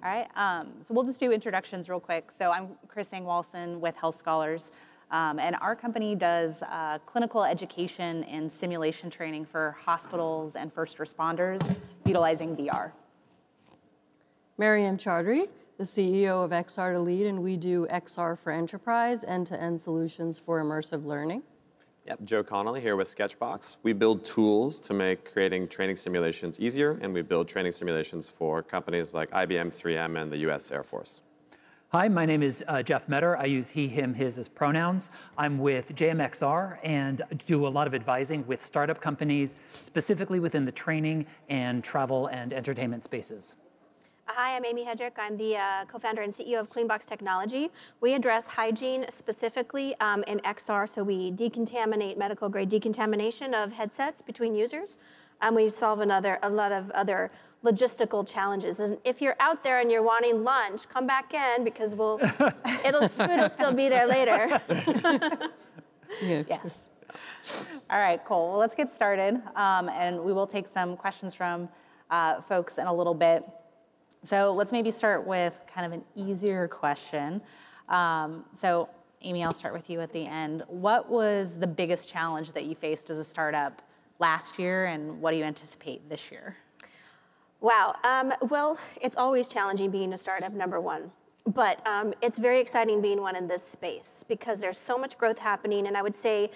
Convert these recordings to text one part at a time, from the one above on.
All right, um, so we'll just do introductions real quick. So I'm Chris Ingwalson with Health Scholars, um, and our company does uh, clinical education and simulation training for hospitals and first responders utilizing VR. Marryam Chaudry, the CEO of XR2Lead, and we do XR for enterprise, end-to-end solutions for immersive learning. Yep, Joe Connolly here with Sketchbox. We build tools to make creating training simulations easier, and we build training simulations for companies like IBM, 3M, and the US Air Force. Hi, my name is uh, Jeff Meador. I use he, him, his as pronouns. I'm with JMXR and do a lot of advising with startup companies, specifically within the training and travel and entertainment spaces. Hi, I'm Amy Hedrick. I'm the uh, co-founder and CEO of Cleanbox Technology. We address hygiene specifically um, in XR, so we decontaminate medical grade decontamination of headsets between users. And we solve another, a lot of other logistical challenges. And if you're out there and you're wanting lunch, come back in because we'll, it'll, food will still be there later. yeah. Yes. All right, cool. Well, let's get started. Um, and we will take some questions from uh, folks in a little bit. So let's maybe start with kind of an easier question. Um, so Amy, I'll start with you at the end. What was the biggest challenge that you faced as a startup last year and what do you anticipate this year? Wow, um, well, it's always challenging being a startup, number one. But um, it's very exciting being one in this space because there's so much growth happening. And I would say,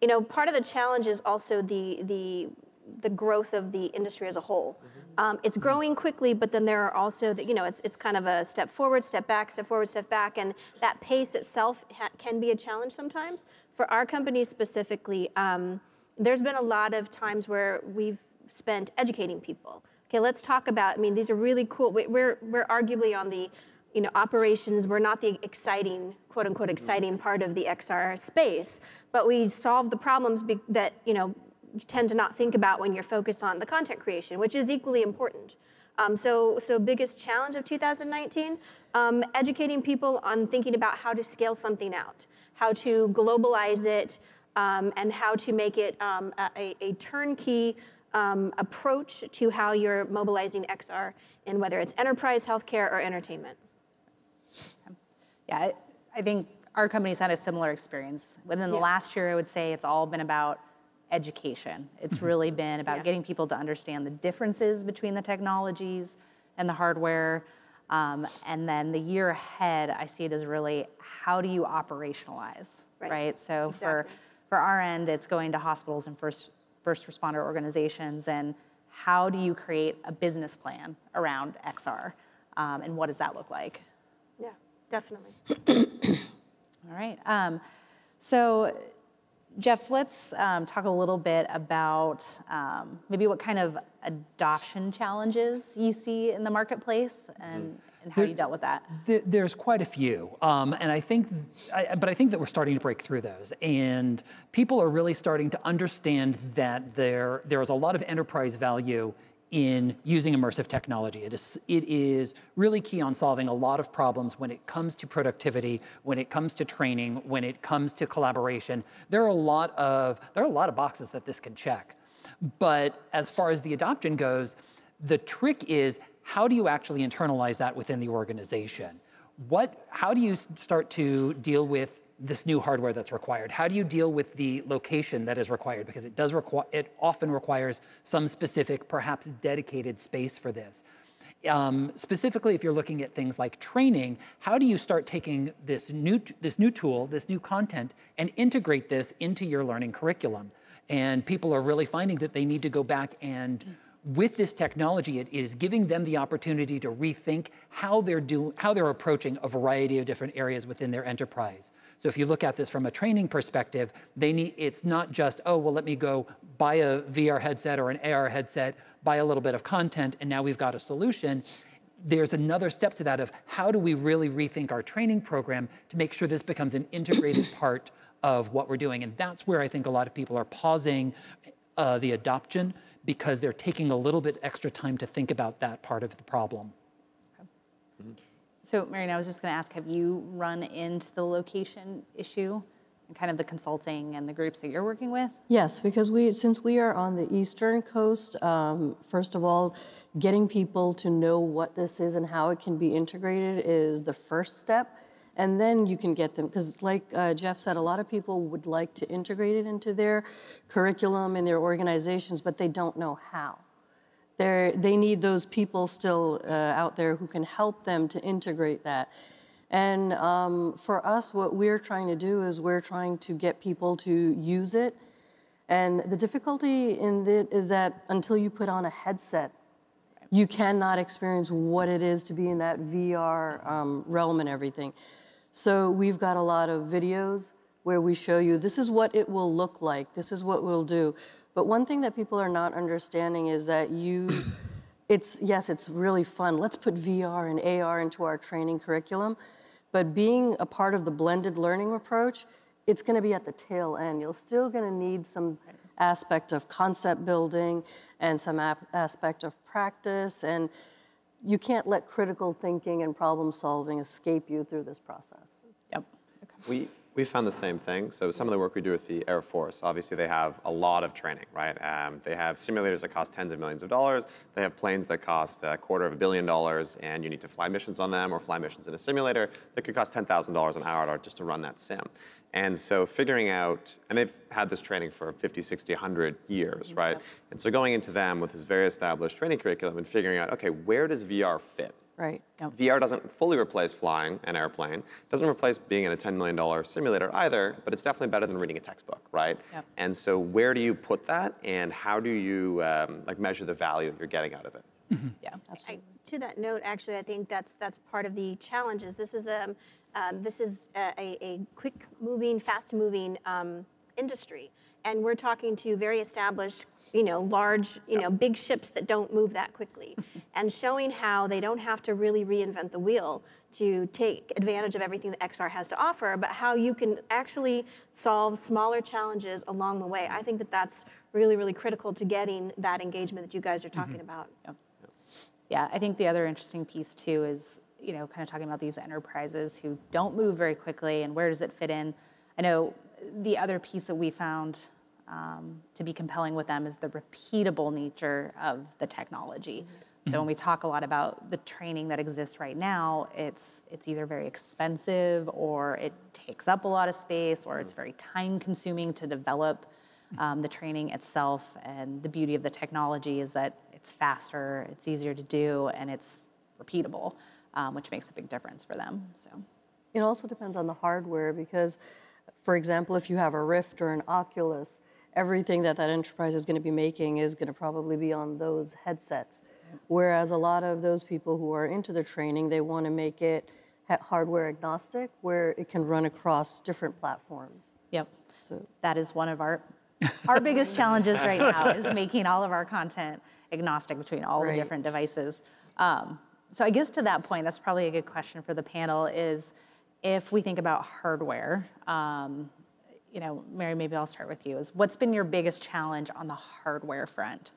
you know, part of the challenge is also the, the, the growth of the industry as a whole. Mm -hmm. Um, it's growing quickly, but then there are also, the, you know, it's, it's kind of a step forward, step back, step forward, step back, and that pace itself can be a challenge sometimes. For our company specifically, um, there's been a lot of times where we've spent educating people. Okay, let's talk about, I mean, these are really cool, we're, we're arguably on the, you know, operations, we're not the exciting, quote unquote, exciting part of the XR space, but we solve the problems that, you know, tend to not think about when you're focused on the content creation, which is equally important. Um, so, so biggest challenge of 2019, um, educating people on thinking about how to scale something out, how to globalize it, um, and how to make it um, a, a, turnkey um, approach to how you're mobilizing XR in whether it's enterprise, healthcare, or entertainment. Yeah, I, I think our company's had a similar experience. Within the yeah. last year, I would say it's all been about education. It's mm-hmm. really been about yeah. getting people to understand the differences between the technologies and the hardware. Um, and then the year ahead, I see it as really how do you operationalize, right? right? So exactly. for for our end, it's going to hospitals and first first responder organizations, and how do you create a business plan around XR, um, and what does that look like? Yeah, definitely. All right. Um, so Jeff, let's um, talk a little bit about um, maybe what kind of adoption challenges you see in the marketplace and, mm-hmm. and how there, you dealt with that. there's quite a few, um, and I think, I, but I think that we're starting to break through those, and people are really starting to understand that there there is a lot of enterprise value in using immersive technology. It is, it is really key on solving a lot of problems when it comes to productivity, when it comes to training, when it comes to collaboration. There are a lot of, there are a lot of boxes that this can check. But as far as the adoption goes, the trick is how do you actually internalize that within the organization? What, how do you start to deal with this new hardware that's required? How do you deal with the location that is required? Because it does require, it often requires some specific, perhaps dedicated space for this. Um, specifically, if you're looking at things like training, how do you start taking this new, this new tool, this new content, and integrate this into your learning curriculum? And people are really finding that they need to go back and with this technology, it is giving them the opportunity to rethink how they're, do, how they're approaching a variety of different areas within their enterprise. So if you look at this from a training perspective, they need, it's not just, oh, well, let me go buy a VR headset or an AR headset, buy a little bit of content, and now we've got a solution. There's another step to that of how do we really rethink our training program to make sure this becomes an integrated part of what we're doing. And that's where I think a lot of people are pausing uh, the adoption because they're taking a little bit extra time to think about that part of the problem. So, Marion, I was just going to ask, have you run into the location issue and kind of the consulting and the groups that you're working with? Yes, because we, since we are on the eastern coast, um, first of all, getting people to know what this is and how it can be integrated is the first step. And then you can get them, because like uh, Jeff said, a lot of people would like to integrate it into their curriculum and their organizations, but they don't know how. They're, they need those people still uh, out there who can help them to integrate that. And um, for us, what we're trying to do is we're trying to get people to use it. And the difficulty in it is that until you put on a headset, you cannot experience what it is to be in that VR um, realm and everything. So we've got a lot of videos where we show you this is what it will look like, this is what we'll do. But one thing that people are not understanding is that you, it's, yes, it's really fun. Let's put VR and AR into our training curriculum. But being a part of the blended learning approach, it's going to be at the tail end. You're still going to need some aspect of concept building and some ap- aspect of practice. And you can't let critical thinking and problem solving escape you through this process. Yep. We, we found the same thing. So some of the work we do with the Air Force, obviously they have a lot of training, right? Um, they have simulators that cost tens of millions of dollars. They have planes that cost a quarter of a billion dollars, and you need to fly missions on them or fly missions in a simulator that could cost $10,000 an hour just to run that sim. And so figuring out, and they've had this training for 50, 60, 100 years, right? And so going into them with this very established training curriculum and figuring out, okay, where does VR fit? Right. VR doesn't fully replace flying an airplane, doesn't replace being in a $10 million simulator either, but it's definitely better than reading a textbook, right? Yep. And so where do you put that and how do you um, like measure the value you're getting out of it? Yeah. I, to that note, actually, I think that's that's part of the challenges. This is a um, this is a, a, a quick moving, fast moving um, industry, and we're talking to very established, you know, large, you know, big ships that don't move that quickly, and showing how they don't have to really reinvent the wheel to take advantage of everything that XR has to offer, but how you can actually solve smaller challenges along the way. I think that that's really, really critical to getting that engagement that you guys are talking about. Yeah, I think the other interesting piece too is, you know, kind of talking about these enterprises who don't move very quickly and where does it fit in. I know the other piece that we found um, to be compelling with them is the repeatable nature of the technology. So when we talk a lot about the training that exists right now, it's it's either very expensive or it takes up a lot of space or it's very time consuming to develop um, the training itself. And the beauty of the technology is that it's faster, it's easier to do, and it's repeatable, um, which makes a big difference for them. So It also depends on the hardware because, for example, if you have a Rift or an Oculus, everything that that enterprise is going to be making is going to probably be on those headsets. Whereas a lot of those people who are into the training, they want to make it hardware agnostic, where it can run across different platforms. Yep. So That is one of our our biggest challenges right now is making all of our content agnostic between all Right. the different devices. Um, so I guess to that point, that's probably a good question for the panel is if we think about hardware, um, you know, Mary, maybe I'll start with you, is what's been your biggest challenge on the hardware front?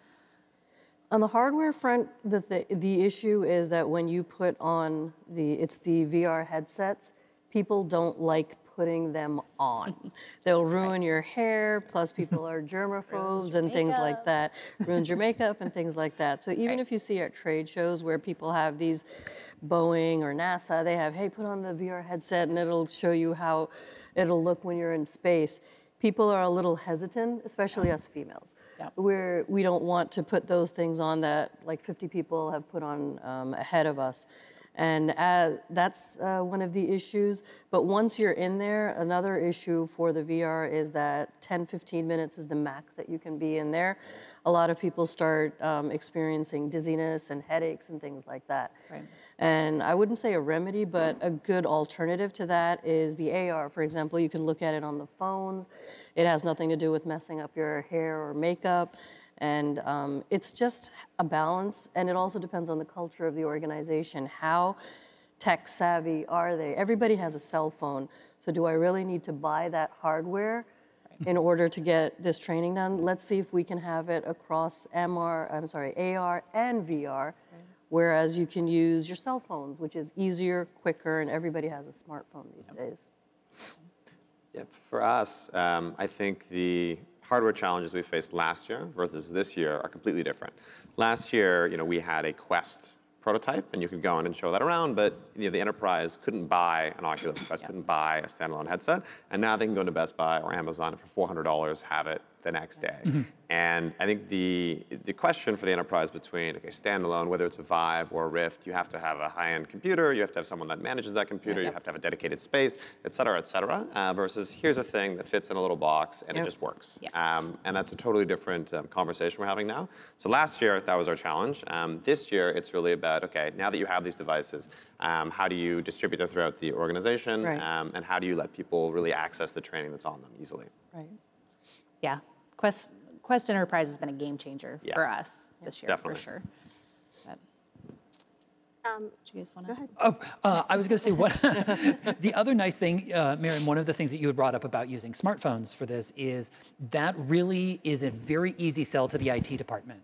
On the hardware front, the, the, the issue is that when you put on the, it's the VR headsets, people don't like putting them on. They'll ruin your hair, plus people are germaphobes and things like that. Ruins your makeup and things like that. So even if you see at trade shows where people have these Boeing or NASA, they have, hey, put on the VR headset and it'll show you how it'll look when you're in space. People are a little hesitant, especially us females. Yep. We're, we don't want to put those things on that like 50 people have put on um, ahead of us. And uh, that's uh, one of the issues. But once you're in there, another issue for the VR is that 10, 15 minutes is the max that you can be in there. A lot of people start um, experiencing dizziness and headaches and things like that. Right. And I wouldn't say a remedy, but a good alternative to that is the AR. For example, you can look at it on the phones. It has nothing to do with messing up your hair or makeup. And um, it's just a balance. And it also depends on the culture of the organization. How tech savvy are they? Everybody has a cell phone. So do I really need to buy that hardware? In order to get this training done. Let's see if we can have it across MR, I'm sorry, AR and VR, whereas you can use your cell phones, which is easier, quicker, and everybody has a smartphone these days. Yeah, for us, um, I think the hardware challenges we faced last year versus this year are completely different. Last year, you know, we had a Quest prototype, and you could go in and show that around, but you know, the enterprise couldn't buy an Oculus Quest, couldn't buy a standalone headset, and now they can go to Best Buy or Amazon for $400 have it the next day. And I think the the question for the enterprise between okay, standalone, whether it's a Vive or a Rift, you have to have a high-end computer, you have to have someone that manages that computer, you have to have a dedicated space, et cetera, et cetera. Uh, versus here's a thing that fits in a little box and it just works. Yeah. Um, and that's a totally different um, conversation we're having now. So last year, that was our challenge. Um, this year, it's really about, okay, now that you have these devices, um, how do you distribute them throughout the organization? Right. Um, and how do you let people really access the training that's on them easily? Right. Yeah, Quest, Quest Enterprise has been a game changer Yeah. for us this year, Definitely. for sure. But, Um, do you guys want to? Go ahead. Oh, uh, I was going to say what the other nice thing, uh, Miriam. One of the things that you had brought up about using smartphones for this is that really is a very easy sell to the IT department.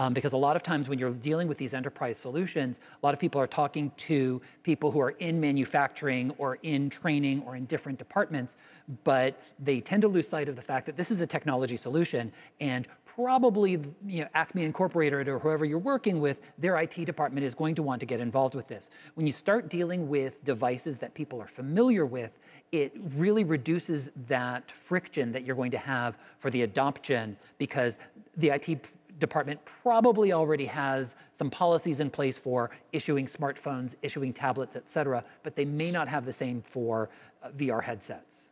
Um, because a lot of times when you're dealing with these enterprise solutions, a lot of people are talking to people who are in manufacturing or in training or in different departments, but they tend to lose sight of the fact that this is a technology solution and probably you know, Acme Incorporated or whoever you're working with, their IT department is going to want to get involved with this. When you start dealing with devices that people are familiar with, it really reduces that friction that you're going to have for the adoption because the IT department probably already has some policies in place for issuing smartphones, issuing tablets, et cetera, but they may not have the same for uh, VR headsets.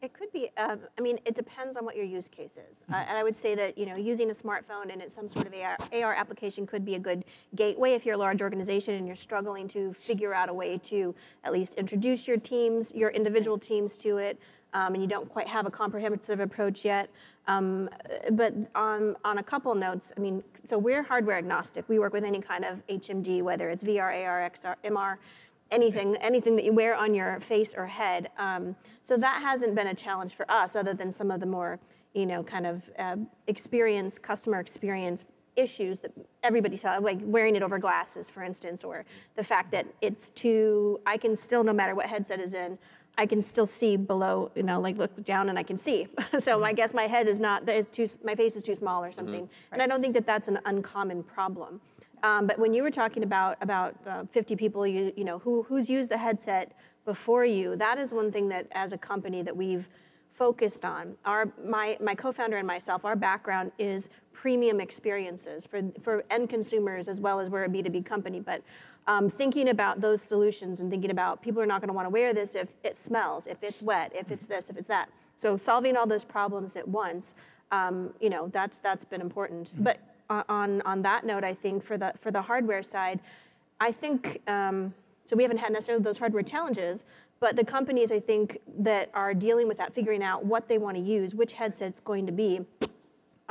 It could be. Um, I mean, it depends on what your use case is. Uh, and I would say that you know, using a smartphone and it's some sort of AR, AR application could be a good gateway if you're a large organization and you're struggling to figure out a way to at least introduce your teams, your individual teams to it, um, and you don't quite have a comprehensive approach yet. Um, but on on a couple notes, I mean, so we're hardware agnostic. We work with any kind of HMD, whether it's VR, AR, XR, MR anything anything that you wear on your face or head. Um, so that hasn't been a challenge for us, other than some of the more you know kind of uh, experience customer experience issues that everybody saw, like wearing it over glasses, for instance, or the fact that it's too. I can still, no matter what headset is in. I can still see below, you know, like look down and I can see. so I guess my head is not, is too, my face is too small or something. And I don't think that that's an uncommon problem. Um, but when you were talking about about uh, 50 people, you you know who who's used the headset before you, that is one thing that as a company that we've focused on. Our my my co-founder and myself, our background is premium experiences for for end consumers as well as we're a B2B company. But um, thinking about those solutions and thinking about people are not going to want to wear this if it smells, if it's wet, if it's this, if it's that. So solving all those problems at once, um, you know, that's that's been important. But on on that note, I think for the for the hardware side, I think um, so. We haven't had necessarily those hardware challenges, but the companies I think that are dealing with that, figuring out what they want to use, which headset's going to be.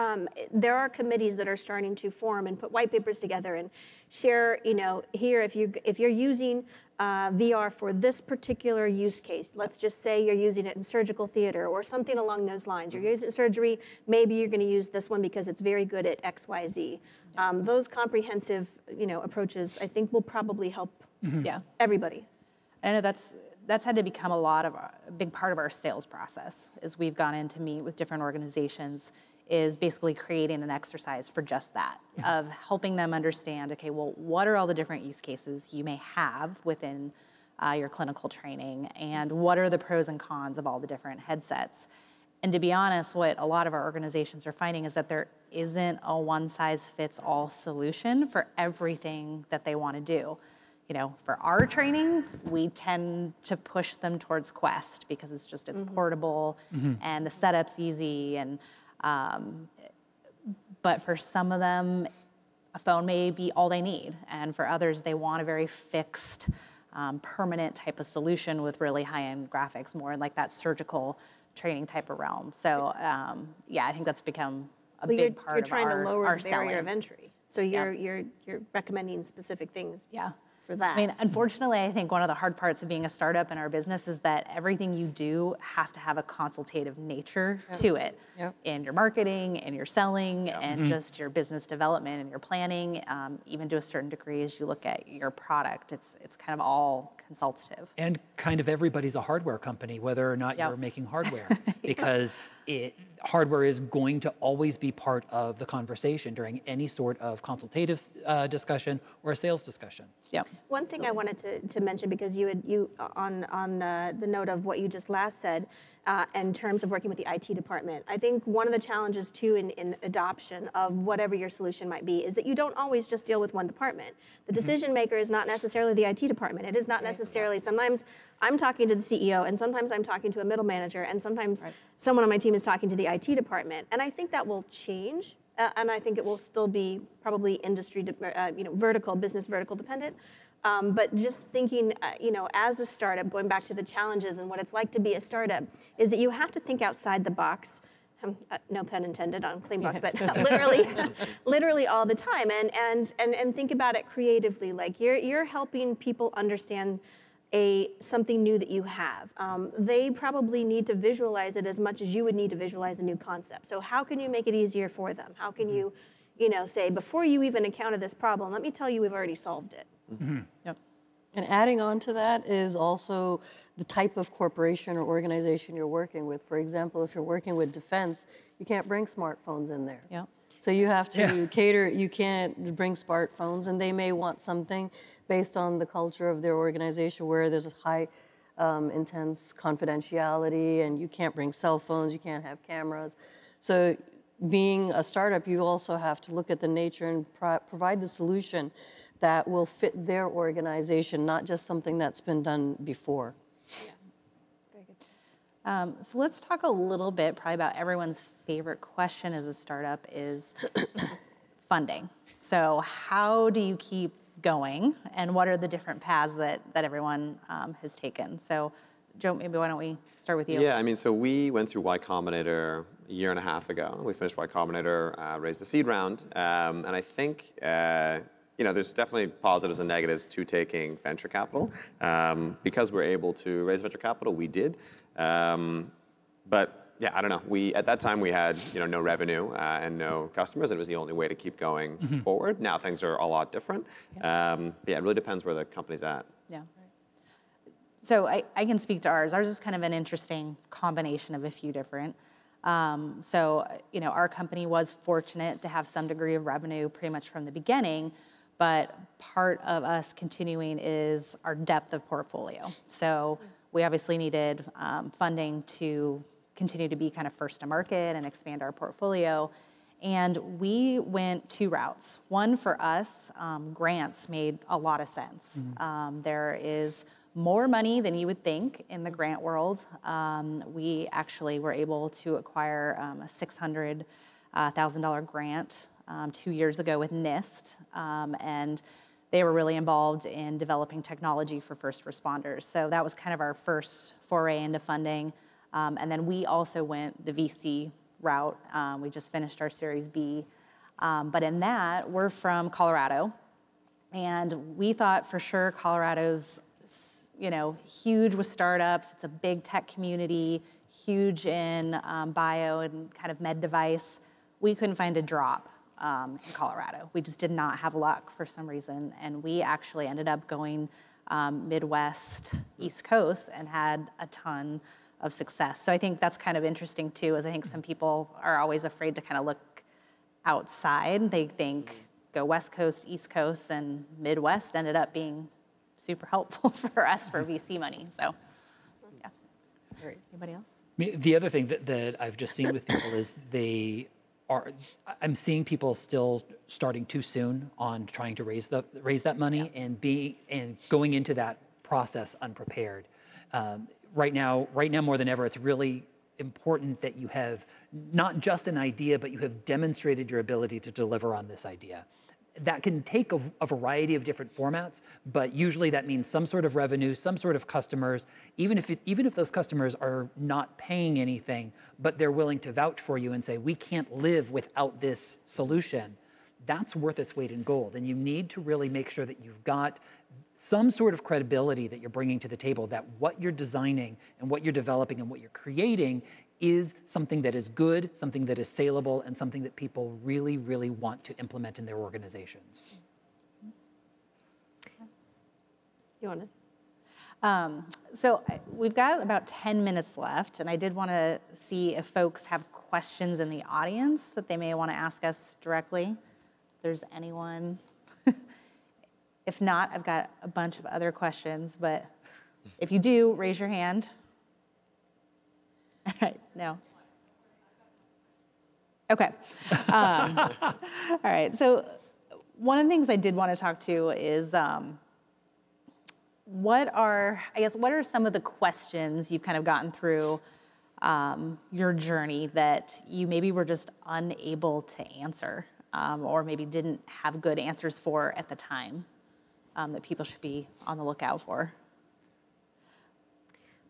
Um, there are committees that are starting to form and put white papers together and share. You know, here if you if you're using uh, VR for this particular use case, let's just say you're using it in surgical theater or something along those lines. You're using it in surgery. Maybe you're going to use this one because it's very good at X, Y, Z. Um, those comprehensive, you know, approaches, I think, will probably help Yeah. everybody. I know that's that's had to become a lot of our- a big part of our sales process as we've gone in to meet with different organizations is basically creating an exercise for just that of helping them understand okay well what are all the different use cases you may have within uh, your clinical training and what are the pros and cons of all the different headsets? And to be honest what a lot of our organizations are finding is that there isn't a one size fits all solution for everything that they want to do. You know, for our training, we tend to push them towards Quest because it's just it's portable and the setup's easy. And um, but for some of them, a phone may be all they need, and for others, they want a very fixed, um, permanent type of solution with really high-end graphics, more in like that surgical training type of realm. So um, yeah, I think that's become a Well, big you're, part you're of trying to lower the barrier selling. of entry. So you're you're you're recommending specific things Yeah. For for that. I mean, unfortunately, I think one of the hard parts of being a startup in our business is that everything you do has to have a consultative nature to it. Yep. In your marketing, and your selling, and just your business development and your planning, um, even to a certain degree as you look at your product, it's it's kind of all consultative. And kind of everybody's a hardware company, whether or not Yep. you're making hardware, because it, hardware is going to always be part of the conversation during any sort of consultative uh, discussion or a sales discussion. Yep. One thing I wanted to, to mention because you had you on on uh, the note of what you just last said, uh, in terms of working with the IT department, I think one of the challenges too in, in adoption of whatever your solution might be is that you don't always just deal with one department. The decision maker is not necessarily the IT department. It is not necessarily. Sometimes I'm talking to the CEO, and sometimes I'm talking to a middle manager, and sometimes someone on my team is talking to the IT department. And I think that will change uh, and I think it will still be probably industry, de- uh, you know, vertical, business vertical dependent. Um, but just thinking, uh, you know, as a startup, going back to the challenges and what it's like to be a startup, is that you have to think outside the box. Um, uh, no pun intended on Cleanbox, but literally, literally all the time, and and and and think about it creatively. Like you're you're helping people understand a something new that you have. Um, they probably need to visualize it as much as you would need to visualize a new concept. So how can you make it easier for them? How can mm-hmm. you, you know, say before you even encounter this problem, let me tell you we've already solved it. Mm-hmm. Mm-hmm. Yep. And adding on to that is also the type of corporation or organization you're working with. For example, if you're working with defense, you can't bring smartphones in there. Yep. So you have to Yeah. cater, you can't bring smartphones, and they may want something based on the culture of their organization where there's a high um, intense confidentiality, and you can't bring cell phones, you can't have cameras. So being a startup, you also have to look at the nature and pro- provide the solution that will fit their organization, not just something that's been done before. Um, so let's talk a little bit, probably about everyone's favorite question as a startup is funding. So how do you keep going, and what are the different paths that that everyone um, has taken? So, Joe, maybe why don't we start with you? Yeah, I mean, so we went through Y Combinator a year and a half ago. We finished Y Combinator, uh, raised a seed round, um, and I think uh, you know there's definitely positives and negatives to taking venture capital. Um, because we're able to raise venture capital, we did. Um, but yeah, I don't know. We at that time we had you know no revenue uh, and no customers, and it was the only way to keep going forward. Now things are a lot different. Um, but yeah, it really depends where the company's at. Yeah. So I, I can speak to ours. Ours is kind of an interesting combination of a few different. Um, so, you know, our company was fortunate to have some degree of revenue pretty much from the beginning, but part of us continuing is our depth of portfolio. So we obviously needed um, funding to continue to be kind of first to market and expand our portfolio. And we went two routes. One for us, um, grants made a lot of sense. Um, there is more money than you would think in the grant world. Um, we actually were able to acquire um, a $600,000 grant um, two years ago with NIST. Um, and they were really involved in developing technology for first responders. So that was kind of our first foray into funding. Um, and then we also went the VC route. Um, we just finished our Series B. Um, but in that, we're from Colorado. And we thought for sure Colorado's, you know, huge with startups. It's a big tech community, huge in um, bio and kind of med device. We couldn't find a drop um, in Colorado. We just did not have luck for some reason, and we actually ended up going um, Midwest, East Coast, and had a ton of success. So I think that's kind of interesting too, as I think some people are always afraid to kind of look outside. They think go West Coast, East Coast, and Midwest ended up being super helpful for us for VC money. So, yeah. Anybody else? The other thing that, that I've just seen with people is they are. I'm seeing people still starting too soon on trying to raise the raise that money and be and going into that process unprepared. Um, right now, right now more than ever, it's really important that you have not just an idea, but you have demonstrated your ability to deliver on this idea. That can take a, a variety of different formats, but usually that means some sort of revenue, some sort of customers, even if, it, even if those customers are not paying anything, but they're willing to vouch for you and say, we can't live without this solution, that's worth its weight in gold. And you need to really make sure that you've got some sort of credibility that you're bringing to the table that what you're designing and what you're developing and what you're creating is something that is good, something that is saleable, and something that people really, really want to implement in their organizations. You want to? Um, so we've got about 10 minutes left, and I did want to see if folks have questions in the audience that they may want to ask us directly. If there's anyone. if not, I've got a bunch of other questions, but if you do, raise your hand. Right, no. Okay. Um, all right, so one of the things I did want to talk to is. Um, what are, I guess, what are some of the questions you've kind of gotten through um, your journey that you maybe were just unable to answer um, or maybe didn't have good answers for at the time um, that people should be on the lookout for?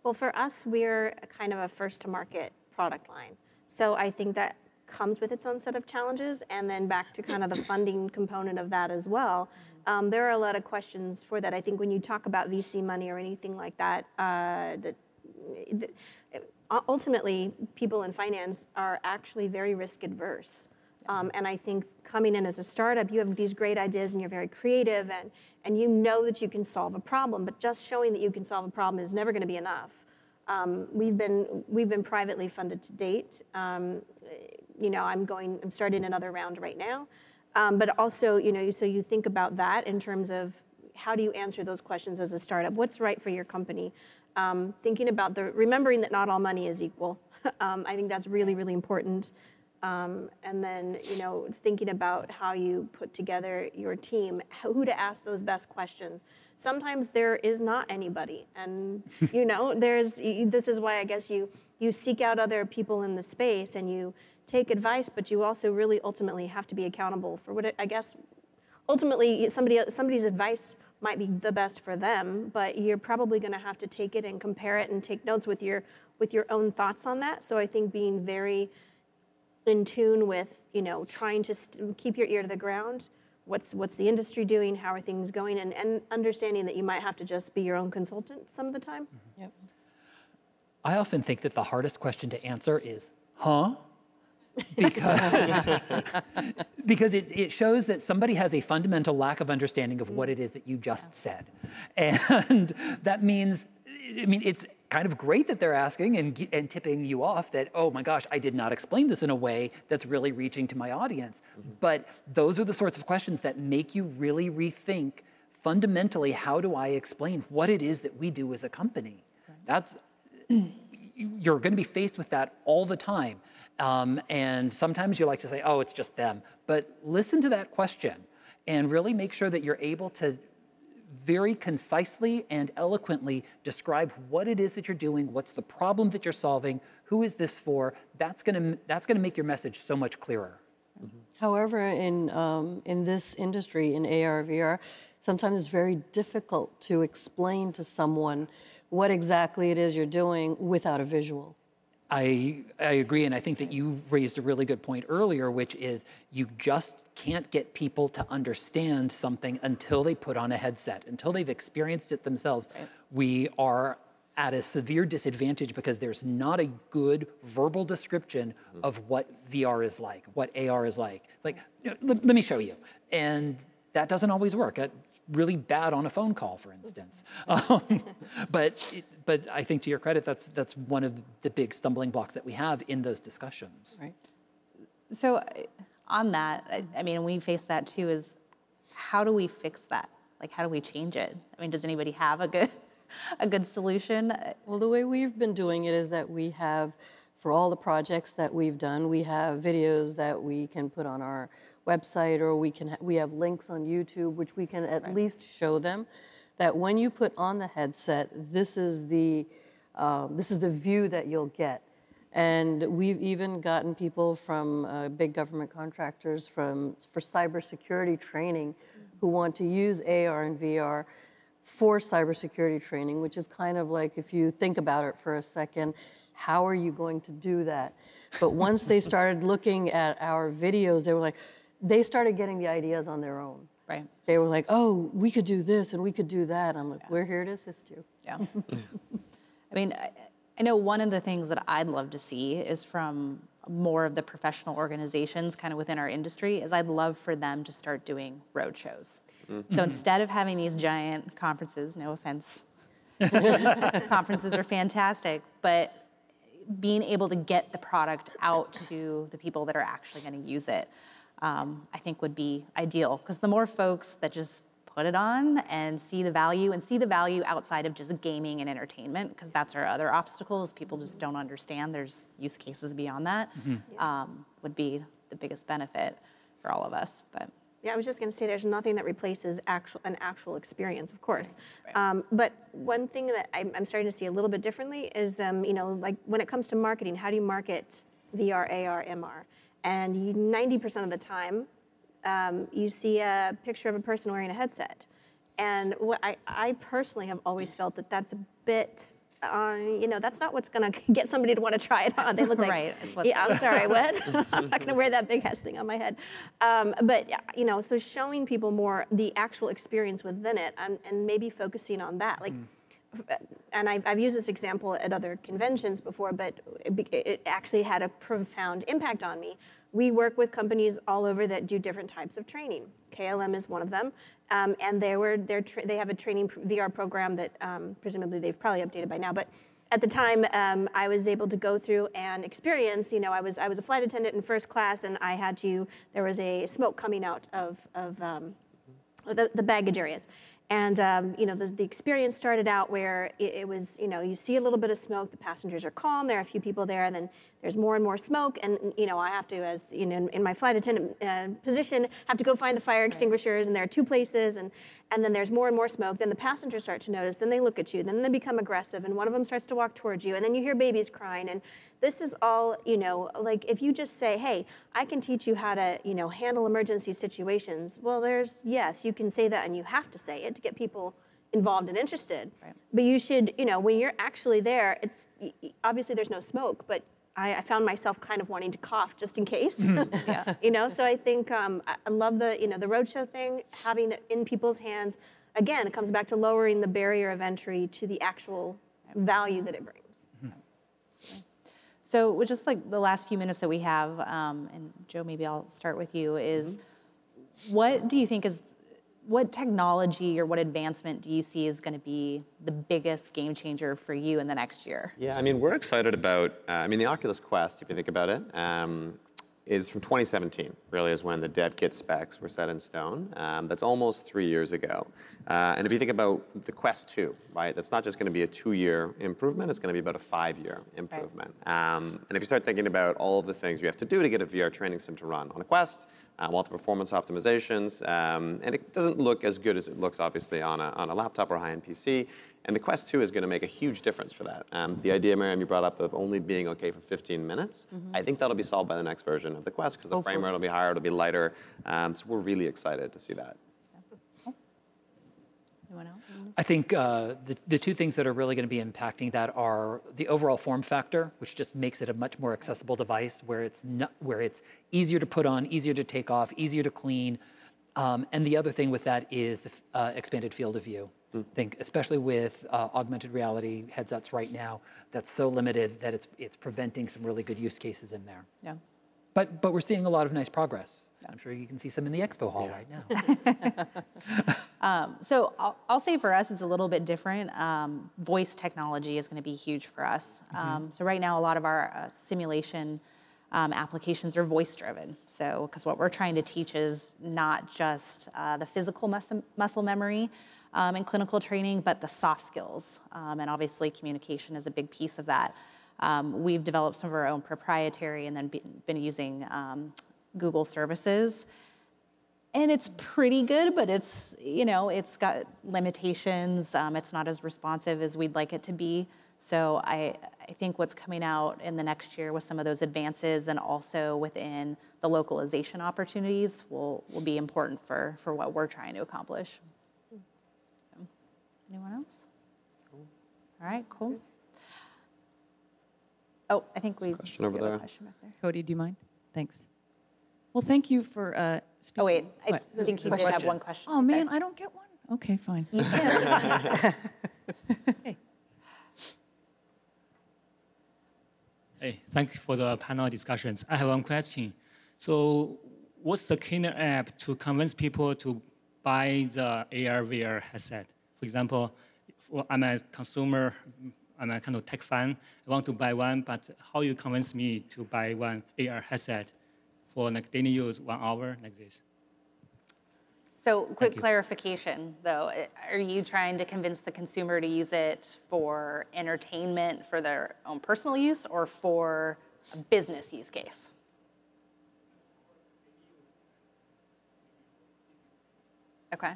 Well, for us, we're a kind of a first to market product line. So I think that comes with its own set of challenges. And then back to kind of the funding component of that as well. Um, there are a lot of questions for that. I think when you talk about VC money or anything like that, uh, that th- ultimately people in finance are actually very risk adverse. Um, and I think coming in as a startup, you have these great ideas and you're very creative and, and you know that you can solve a problem, but just showing that you can solve a problem is never going to be enough. Um, we've been we've been privately funded to date. Um, you know, I'm going I'm starting another round right now, um, but also you know so you think about that in terms of how do you answer those questions as a startup? What's right for your company? Um, thinking about the remembering that not all money is equal. Um, I think that's really really important. Um, and then you know thinking about how you put together your team who to ask those best questions. Sometimes there is not anybody and you know there's this is why i guess you you seek out other people in the space and you take advice but you also really ultimately have to be accountable for what it, i guess ultimately somebody somebody's advice might be the best for them but you're probably going to have to take it and compare it and take notes with your with your own thoughts on that. So i think being very in tune with you know trying to st- keep your ear to the ground. What's what's the industry doing? How are things going? And, and understanding that you might have to just be your own consultant some of the time. Mm-hmm. Yep. I often think that the hardest question to answer is, huh? Because, because it, it shows that somebody has a fundamental lack of understanding of what mm. it is that you just said. And that means, I mean, it's kind of great that they're asking and, and tipping you off that, oh my gosh, I did not explain this in a way that's really reaching to my audience. But those are the sorts of questions that make you really rethink fundamentally how do I explain what it is that we do as a company? That's you're going to be faced with that all the time. Um, and sometimes you like to say, oh, it's just them. But listen to that question and really make sure that you're able to very concisely and eloquently describe what it is that you're doing, what's the problem that you're solving, who is this for. That's going to, that's to make your message so much clearer. However, in, um, in this industry, in AR, VR, sometimes it's very difficult to explain to someone what exactly it is you're doing without a visual. I, I agree, and I think that you raised a really good point earlier, which is you just can't get people to understand something until they put on a headset, until they've experienced it themselves. We are at a severe disadvantage because there's not a good verbal description mm-hmm. of what VR is like, what AR is like. It's like, let, let me show you. And that doesn't always work. Really bad on a phone call, for instance. Um, but, it, but I think to your credit, that's, that's one of the big stumbling blocks that we have in those discussions. Right. So uh, on that, I, I mean, we face that too. Is how do we fix that? Like, how do we change it? I mean, does anybody have a good, a good solution? Well, the way we've been doing it is that we have, for all the projects that we've done, we have videos that we can put on our website, or we can ha- we have links on YouTube, which we can at least show them that when you put on the headset, this is the um, this is the view that you'll get. And we've even gotten people from uh, big government contractors from for cybersecurity training who want to use AR and VR for cybersecurity training, which is kind of like if you think about it for a second, how are you going to do that? But once they started looking at our videos, they were like, they started getting the ideas on their own. Right. They were like, oh, we could do this and we could do that. I'm like, we're here to assist you. Yeah. I mean, I, I know one of the things that I'd love to see is from more of the professional organizations kind of within our industry is I'd love for them to start doing road shows. Mm-hmm. So mm-hmm. instead of having these giant conferences, no offense, conferences are fantastic, but being able to get the product out to the people that are actually going to use it, um, I think would be ideal. Because the more folks that just put it on and see the value and see the value outside of just gaming and entertainment, because that's our other obstacles. People just don't understand there's use cases beyond that. Um, would be the biggest benefit for all of us. But Yeah, I was just going to say there's nothing that replaces actual an actual experience, of course. Um, but one thing that I'm, I'm starting to see a little bit differently is, um, you know, like when it comes to marketing, how do you market VR, AR, MR? And 90% of the time, um, you see a picture of a person wearing a headset. And what I, I personally have always felt that that's a bit, uh, you know, that's not what's going to get somebody to want to try it on. They look like, Right, it's yeah, I'm sorry, what? I'm not going to wear that big ass thing on my head. Um, but you know, so showing people more the actual experience within it, and, and maybe focusing on that, like. f- And I've, I've used this example at other conventions before, but it, it actually had a profound impact on me. We work with companies all over that do different types of training. KLM is one of them, um, and they were they have a training VR program that um, presumably they've probably updated by now, but at the time um, I was able to go through and experience. You know, I was I was a flight attendant in first class, and I had to. There was a smoke coming out of of um, the, the baggage areas. And um, you know, the, the experience started out where it, it was, you know, you see a little bit of smoke. The passengers are calm. There are a few people there, and then there's more and more smoke. And you know, I have to, as you know, in, in my flight attendant uh, position, have to go find the fire extinguishers. And there are two places, and and then there's more and more smoke. Then the passengers start to notice. Then they look at you. Then they become aggressive, and one of them starts to walk towards you. And then you hear babies crying. And this is all, you know, like if you just say, hey, I can teach you how to, you know, handle emergency situations. Well, there's, yes, you can say that and you have to say it to get people involved and interested. But you should, you know, when you're actually there, it's obviously there's no smoke, but I, I found myself kind of wanting to cough just in case. you know, so I think um, I love the, you know, the roadshow thing, having it in people's hands. Again, it comes back to lowering the barrier of entry to the actual value that it brings. So with just like the last few minutes that we have, um, and Joe, maybe I'll start with you, is what do you think is, what technology or what advancement do you see is going to be the biggest game changer for you in the next year? Yeah, I mean, we're excited about, uh, I mean, the Oculus Quest, if you think about it, um, is from 2017, really, is when the dev kit specs were set in stone. Um, that's almost three years ago. Uh, and if you think about the Quest 2, right, that's not just going to be a two year improvement, it's going to be about a five year improvement. Um, and if you start thinking about all of the things you have to do to get a VR training sim to run on a Quest, all the performance optimizations, um, and it doesn't look as good as it looks, obviously, on a, on a laptop or high-end PC. And the Quest 2 is going to make a huge difference for that. Um, the idea, Miriam, you brought up of only being okay for 15 minutes, I think that'll be solved by the next version of the Quest because the frame rate will be higher, it'll be lighter. Um, so we're really excited to see that. Anyone else? I think uh, the, the two things that are really going to be impacting that are the overall form factor, which just makes it a much more accessible device, where it's not, where it's easier to put on, easier to take off, easier to clean, um, and the other thing with that is the uh, expanded field of view. I think, especially with uh, augmented reality headsets right now, that's so limited that it's it's preventing some really good use cases in there. Yeah. But but we're seeing a lot of nice progress. I'm sure you can see some in the expo hall right now. So I'll, I'll say for us, it's a little bit different. Um, voice technology is going to be huge for us. Um, so right now, a lot of our uh, simulation um, applications are voice driven. So because what we're trying to teach is not just uh, the physical muscle, muscle memory um, in clinical training, but the soft skills. Um, and obviously, communication is a big piece of that. Um, we've developed some of our own proprietary and then be, been using um, Google services and it's pretty good, but it's you know it's got limitations. Um, it's not as responsive as we'd like it to be. So I I think what's coming out in the next year with some of those advances and also within the localization opportunities will will be important for for what we're trying to accomplish. So, anyone else? All right, cool. Oh, I think we question over do have a there. question back there. Cody, do you mind? Thanks. Well, thank you for uh, speaking. Oh, wait, I What? think he did have one question. Oh, man, I don't get one. Okay, fine. You can. Hey, thank you for the panel discussions. I have one question. So, what's the killer app to convince people to buy the AR VR headset? For example, I'm a consumer, I'm a kind of tech fan. I want to buy one, but how you convince me to buy one AR headset for like daily use, one hour like this? So quick clarification, though. Are you trying to convince the consumer to use it for entertainment for their own personal use or for a business use case? Okay.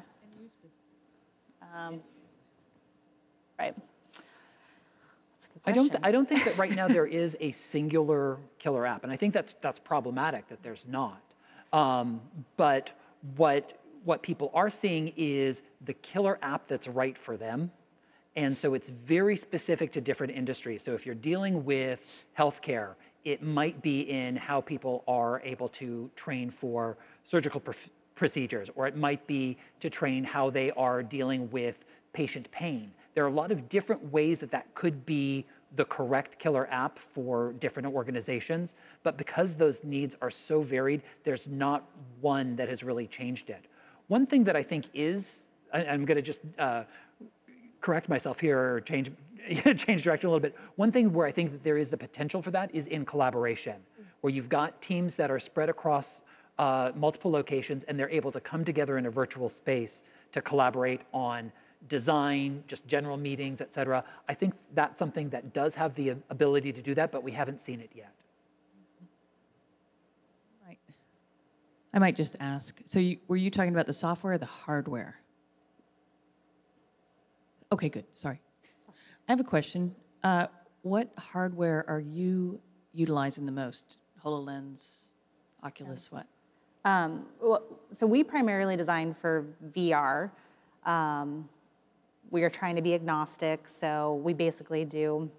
Um, Right. That's a good I don't. I don't think that right now there is a singular killer app, and I think that's, that's problematic that there's not. Um, but what, what people are seeing is the killer app that's right for them. And so it's very specific to different industries. So if you're dealing with healthcare, it might be in how people are able to train for surgical prof- procedures, or it might be to train how they are dealing with patient pain. There are a lot of different ways that that could be the correct killer app for different organizations, but because those needs are so varied, there's not one that has really changed it. One thing that I think is, I- I'm going to just uh, correct myself here or change change direction a little bit. One thing where I think that there is the potential for that is in collaboration, where you've got teams that are spread across uh, multiple locations and they're able to come together in a virtual space to collaborate on design, just general meetings, et cetera. I think that's something that does have the ability to do that, but we haven't seen it yet. Right. I might just ask. So, you, were you talking about the software or the hardware? Okay, good. Sorry. I have a question. Uh, what hardware are you utilizing the most? HoloLens, Oculus, what? Um, well, so we primarily design for VR. Um, we are trying to be agnostic, so we basically do,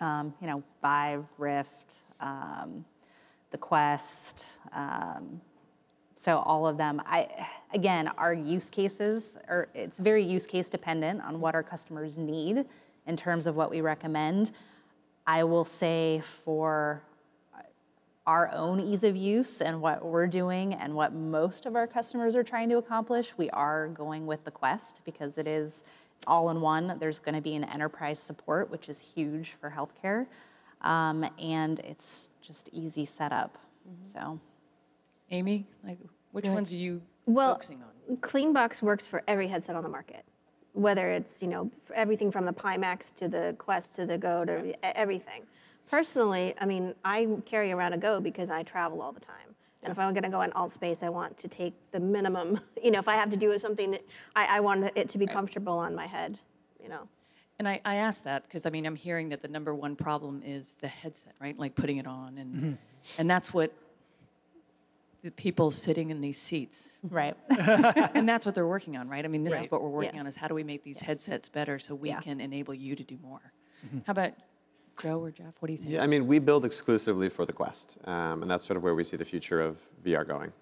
um, you know, Vive, Rift, um, the Quest. Um, so all of them. I again, our use cases are it's very use case dependent on what our customers need in terms of what we recommend. I will say for our own ease of use and what we're doing and what most of our customers are trying to accomplish, we are going with the Quest because it is it's all in one. There's going to be an enterprise support, which is huge for healthcare, um, and it's just easy setup. So Amy, like, which ones are you Well, focusing on? Cleanbox works for every headset on the market, whether it's you know f- everything from the Pimax to the Quest to the Go to e- everything. Personally, I mean, I carry around a Go because I travel all the time, and if I'm going to go in Altspace, I want to take the minimum. You know, if I have to do something, I, I want it to be comfortable on my head. You know. And I, I ask that because I mean I'm hearing that the number one problem is the headset, right? Like putting it on, and mm-hmm. and that's what the people sitting in these seats, right. and that's what they're working on, right? I mean, this is what we're working Yeah. on: is how do we make these headsets better so we Yeah. can enable you to do more. Mm-hmm. How about Joe or Jeff? What do you think? Yeah, I mean, we build exclusively for the Quest, um, and that's sort of where we see the future of VR going.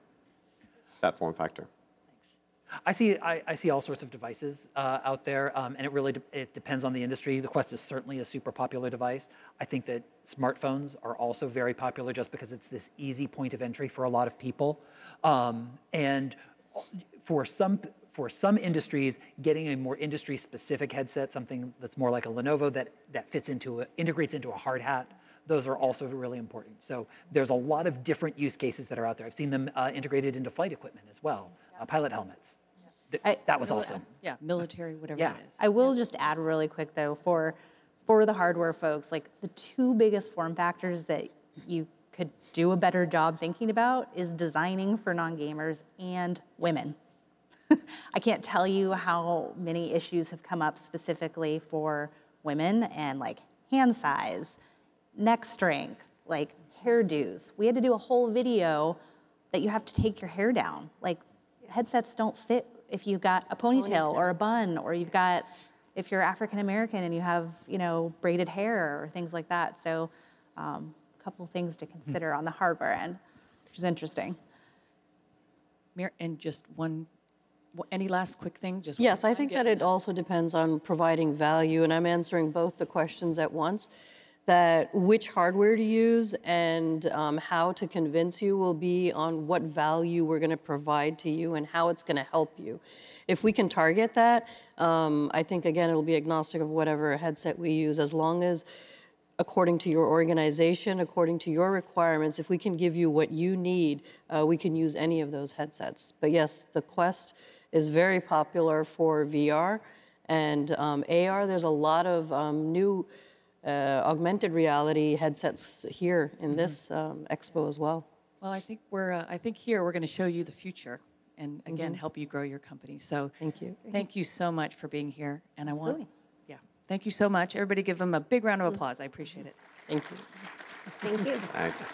That form factor. Thanks. I see, I, I see all sorts of devices uh, out there, um, and it really de- it depends on the industry. The Quest is certainly a super popular device. I think that smartphones are also very popular just because it's this easy point of entry for a lot of people. Um, and for some for some industries, getting a more industry-specific headset, something that's more like a Lenovo that that fits into a, integrates into a hard hat, those are also really important. So there's a lot of different use cases that are out there. I've seen them uh, integrated into flight equipment as well, uh, pilot helmets. Th- I- that was awesome. Yeah, military, whatever Yeah. it is. I will just add really quick though for for the hardware folks, like the two biggest form factors that you could do a better job thinking about is designing for non-gamers and women. I can't tell you how many issues have come up specifically for women and like hand size, neck strength, like hairdos. We had to do a whole video that you have to take your hair down. Like headsets don't fit if you've got a ponytail or a bun or you've got if you're African American and you have, you know, braided hair or things like that. So um, a couple things to consider on the hardware end, which is interesting. And just one, any last quick thing? Just Yes, I think that it also depends on providing value, and I'm answering both the questions at once. That which hardware to use and um, how to convince you will be on what value we're going to provide to you and how it's going to help you. If we can target that, um, I think again it'll be agnostic of whatever headset we use, as long as according to your organization, according to your requirements, if we can give you what you need, uh, we can use any of those headsets. But yes, the Quest is very popular for VR and um, AR. There's a lot of um, new uh, augmented reality headsets here in this um, expo as well. Well, I think we're, uh, I think here we're going to show you the future and again, help you grow your company. So Thank you. thank you so much for being here. And I want, Absolutely. yeah, thank you so much. Everybody give them a big round of applause. I appreciate it. Thank you. Thank you. Thanks.